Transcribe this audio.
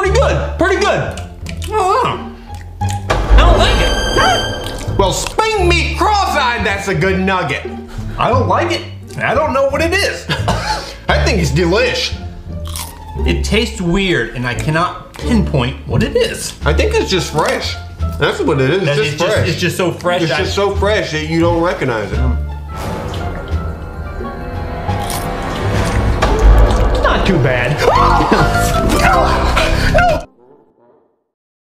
Pretty good. Pretty good. Oh, I don't like it. Well, spring meat cross-eyed, that's a good nugget. I don't like it. I don't know what it is. I think it's delish. It tastes weird, and I cannot pinpoint what it is. I think it's just fresh. That's what it is. It's just it's, just, fresh. it's just so fresh. It's I- just so fresh that you don't recognize it. It's not too bad.